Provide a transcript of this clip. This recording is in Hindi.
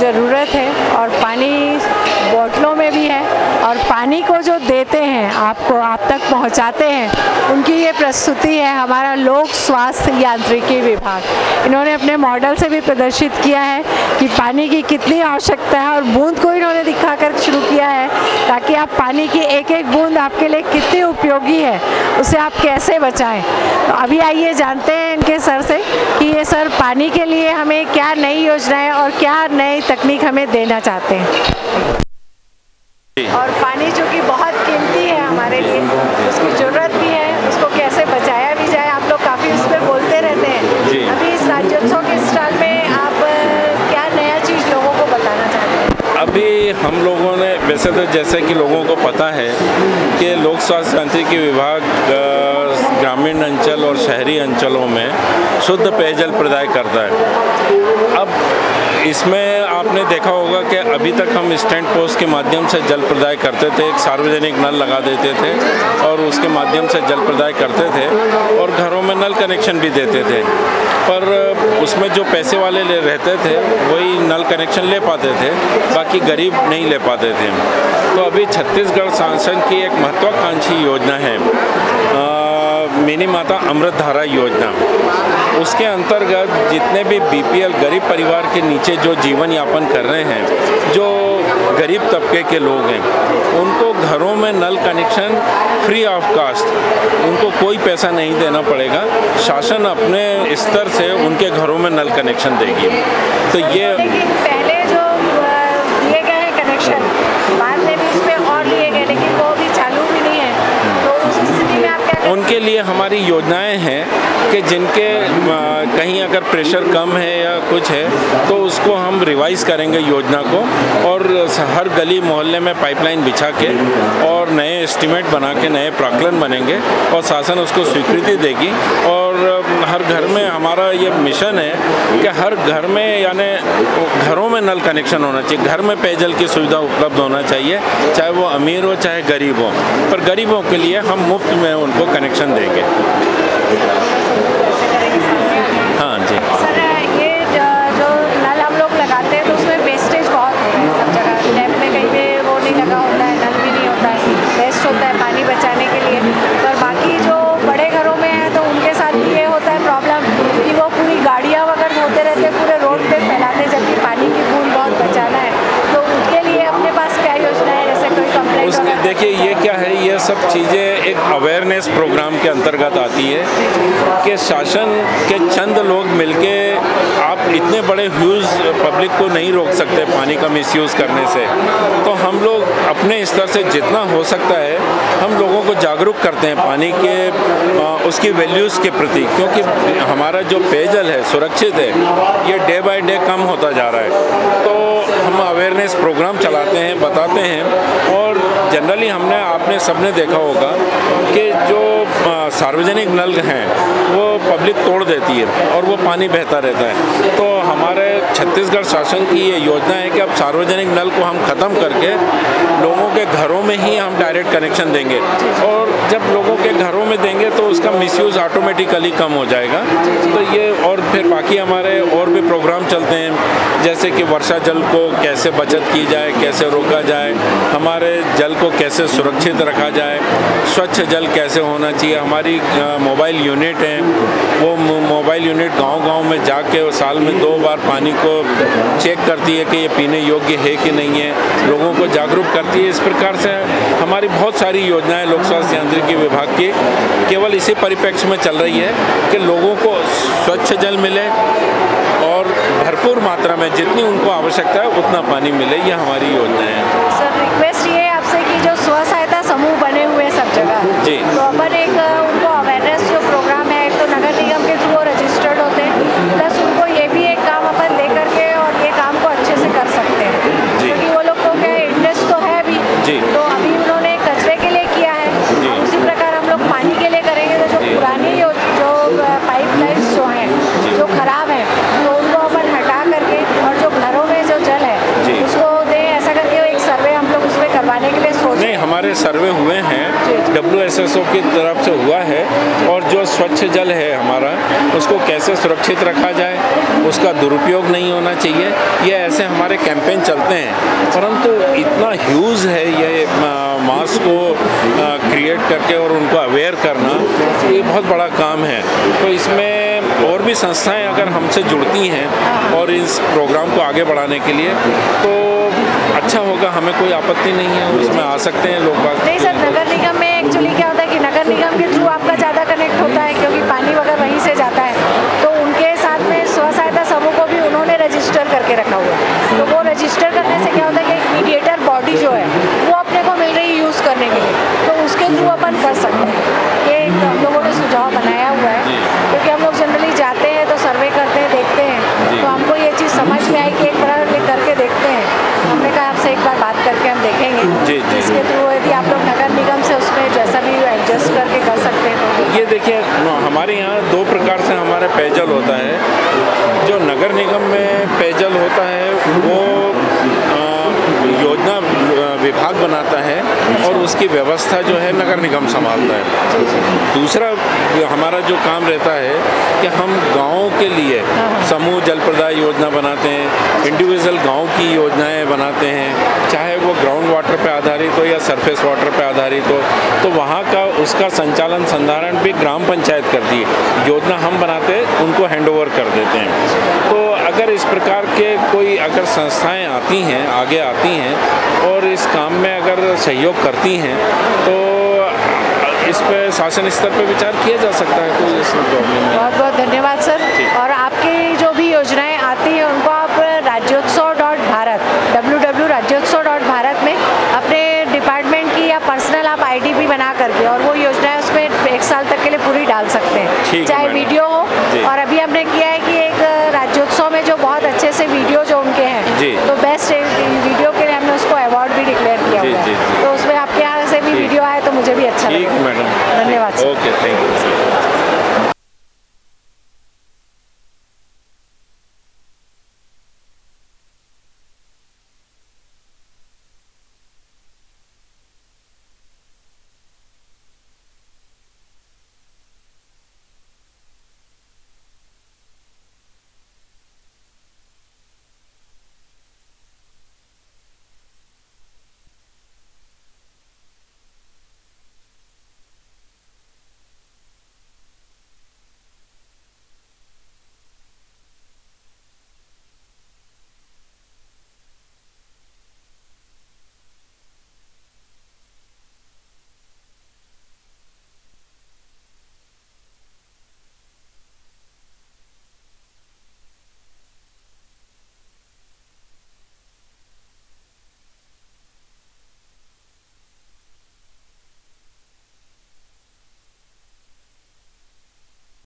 ज़रूरत है और पानी बोतलों में भी है और पानी को जो देते हैं, आपको, आप तक पहुंचाते हैं, उनकी ये प्रस्तुति है हमारा लोक स्वास्थ्य यांत्रिकी विभाग। इन्होंने अपने मॉडल से भी प्रदर्शित किया है कि पानी की कितनी आवश्यकता है और बूंद को इन्होंने दिखाकर शुरू किया है। ताकि आप पानी की एक एक बूंद आपके लिए कितनी उपयोगी है, उसे आप कैसे बचाएँ? तो अभी आइए, जानते हैं इनके सर से कि ये सर पानी के लिए हमें क्या नई योजनाएँ और क्या नई तकनीक हमें देना चाहते हैं। और पानी जो कि बहुत कीमती वैसे तो जैसे कि लोगों को पता है कि लोक स्वास्थ्य यांत्रिकी विभाग ग्रामीण अंचल और शहरी अंचलों में शुद्ध पेयजल प्रदाय करता है। अब इसमें आपने देखा होगा कि अभी तक हम स्टैंड पोस्ट के माध्यम से जल प्रदाय करते थे, एक सार्वजनिक नल लगा देते थे और उसके माध्यम से जल प्रदाय करते थे और घरों में नल कनेक्शन भी देते थे। पर उसमें जो पैसे वाले ले रहते थे, वही नल कनेक्शन ले पाते थे, बाकी गरीब नहीं ले पाते थे। तो अभी छत्तीसगढ़ शासन की एक महत्वाकांक्षी योजना है। मिनी माता अमृत धारा योजना। उसके अंतर्गत जितने भी बीपीएल गरीब परिवार के नीचे जो जीवन यापन कर रहे हैं, जो गरीब तबके के लोग हैं, उनको घरों में नल कनेक्शन फ्री ऑफ़ कास्ट उनको कोई पैसा नहीं देना पड़ेगा। शासन अपने स्तर से उनके घरों में नल कनेक्शन देगी। तो ये लिए हमारी योजनाएँ हैं। कि जिनके कहीं अगर प्रेशर कम है या कुछ है तो उसको हम रिवाइज करेंगे योजना को और हर गली मोहल्ले में पाइपलाइन बिछा के और नए एस्टिमेट बना के नए प्राकलन बनेंगे और शासन उसको स्वीकृति देगी। और हर घर में हमारा ये मिशन है कि हर घर में, यानी घरों में नल कनेक्शन होना चाहिए, घर में पेयजल की सुविधा उपलब्ध होना चाहिए, चाहे वो अमीर हो, चाहे गरीब हो। पर गरीबों के लिए हम मुफ़्त में उनको कनेक्शन देंगे। हाँ जी। सर ये जो नल हम लोग लगाते हैं तो उसमें वेस्टेज बहुत होता है सब जगह। डैम में कहीं पे वो नहीं लगा होता है नल भी नहीं होता है। वेस्ट होता है पानी बचाने के लिए। पर बाकी जो बड़े घरों में है तो उनके साथ भी ये होता है प्रॉब्लम कि वो पूरी गाड़ियाँ वगैरह धोते रहते हैं पूरे रोड पे फैलाते जबकि पानी की बूंद बहुत बचाना है। तो उनके लिए अपने पास क्या योजना है? जैसे कोई कंप्लेंट देखिए ये क्या है? ये सब चीज़ें अवेयरनेस प्रोग्राम के अंतर्गत आती है कि शासन के चंद लोग मिलके आप इतने बड़े ह्यूज पब्लिक को नहीं रोक सकते पानी का मिसयूज़ करने से। तो हम लोग अपने स्तर से जितना हो सकता है, हम लोगों को जागरूक करते हैं पानी के उसकी वैल्यूज़ के प्रति, क्योंकि हमारा जो पेयजल है, सुरक्षित है, ये डे बाय डे कम होता जा रहा है। तो हम अवेयरनेस प्रोग्राम चलाते हैं, बताते हैं और जनरली हमने, आपने सबने देखा होगा कि सार्वजनिक नल हैं, वो पब्लिक तोड़ देती है और वो पानी बहता रहता है। तो हमारे छत्तीसगढ़ शासन की ये योजना है कि अब सार्वजनिक नल को हम ख़त्म करके लोगों के घरों में ही हम डायरेक्ट कनेक्शन देंगे। और जब लोगों के घरों में देंगे तो उसका मिसयूज़ ऑटोमेटिकली कम हो जाएगा। तो ये और फिर बाकी हमारे और भी प्रोग्राम चलते हैं, जैसे कि वर्षा जल को कैसे बचत की जाए, कैसे रोका जाए, हमारे जल को कैसे सुरक्षित रखा जाए, स्वच्छ जल कैसे होना चाहिए, हमारी मोबाइल यूनिट है, वो मोबाइल यूनिट गांव-गांव में जाके साल में दो बार पानी को चेक करती है कि ये पीने योग्य है कि नहीं है, लोगों को जागरूक करती है। इस प्रकार से हमारी बहुत सारी योजनाएँ लोक स्वास्थ्य यांत्रिकी विभाग की केवल इसी परिप्रेक्ष्य में चल रही है कि लोगों को स्वच्छ जल मिले और भरपूर मात्रा में जितनी उनको आवश्यकता है उतना पानी मिले। ये हमारी योजना है। सर रिक्वेस्ट ये आपसे कि जो स्व सहायता समूह बने हुए सब जगह जी तो अपन एक उनको अवेयरनेस जो प्रोग्राम है तो नगर निगम के थ्रू रजिस्टर्ड होते हैं प्लस उनको ये भी एक काम अपन दे करके और ये काम को अच्छे से कर सकते हैं क्योंकि वो लोग को क्या इंटरेस्ट तो है भी जी तो अभी उन्होंने कचरे के लिए किया है उसी प्रकार हम लोग पानी के लिए करेंगे तो जो पुरानी जो पाइप लाइन्स जो हैं जो खराब हैं तो उनको अपन हटा करके और जो घरों में जो जल है उसको दें ऐसा करके एक सर्वे हम लोग उसमें करवाने के लिए सोच नहीं हमारे सर्वे डब्ल्यू की तरफ़ से हुआ है, और जो स्वच्छ जल है हमारा, उसको कैसे सुरक्षित रखा जाए, उसका दुरुपयोग नहीं होना चाहिए, ये ऐसे हमारे कैंपेन चलते हैं। परंतु इतना ह्यूज है ये मास को क्रिएट करके और उनको अवेयर करना, ये बहुत बड़ा काम है। तो इसमें और भी संस्थाएँ अगर हमसे जुड़ती हैं, और इस प्रोग्राम को आगे बढ़ाने के लिए तो अच्छा होगा, हमें कोई आपत्ति नहीं है, उसमें आ सकते हैं लोग बात नहीं सर, नगर निगम में एक्चुअली क्या होता है कि नगर निगम के थ्रू आपका ज़्यादा कनेक्ट होता है, क्योंकि पानी वगैरह वहीं से जाता है। तो उनके साथ में स्व सहायता समूह को भी उन्होंने रजिस्टर करके रखा हुआ है। तो वो रजिस्टर करने से क्या होता है कि एक मीडिएटर बॉडी जो है, वो अपने को मिल रही यूज़ करने के लिए। तो उसके थ्रू अपन कर सकते हैं ये हम लोगों ने सुझाव बनाया हुआ है क्योंकि हम लोग जनरली जाते हैं तो सर्वे करते हैं देखते हैं तो हमको ये चीज़ समझ में आई कि एक बार ये करके देखते हैं हमने कहा आपसे एक बार बात करके हम देखेंगे जी, जी, इसके थ्रू यदि आप लोग नगर निगम से उसमें जैसा भी एडजस्ट करके कर सकते हैं तो ये देखिए हमारे यहाँ दो प्रकार से हमारा पेयजल होता है जो नगर निगम में पेयजल होता है वो योजना विभाग बनाता है उसकी व्यवस्था जो है नगर निगम संभालता है। दूसरा, हमारा जो काम रहता है कि हम गाँव के लिए समूह जल प्रदाय योजना बनाते हैं इंडिविजुअल गाँव की योजनाएँ बनाते हैं, चाहे वो ग्राउंड वाटर पे आधारित हो या सरफेस वाटर पे आधारित हो तो वहाँ का उसका संचालन संधारण भी ग्राम पंचायत करती है। योजना हम बनाते हैं, उनको हैंड कर देते हैं। तो इस प्रकार के कोई अगर संस्थाएँ आती हैं, आगे आती हैं और इस काम में अगर सहयोग करती हैं तो इस पर शासन स्तर पर विचार किया जा सकता है कोई इसमें प्रॉब्लम बहुत बहुत धन्यवाद।